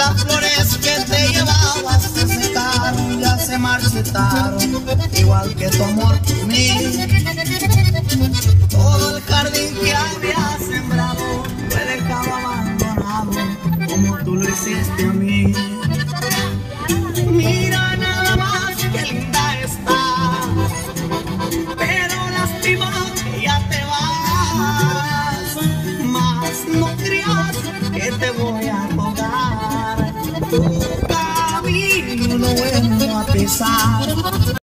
Las flores que te llevabas se secaron, ya se marchitaron, igual que tu amor por mí. Todo el jardín que había sembrado fue dejado abandonado, como tú lo hiciste a mí. Mira nada más que linda está, pero lástima que ya te vas, más no creas que te voy tu camino no es a pesar.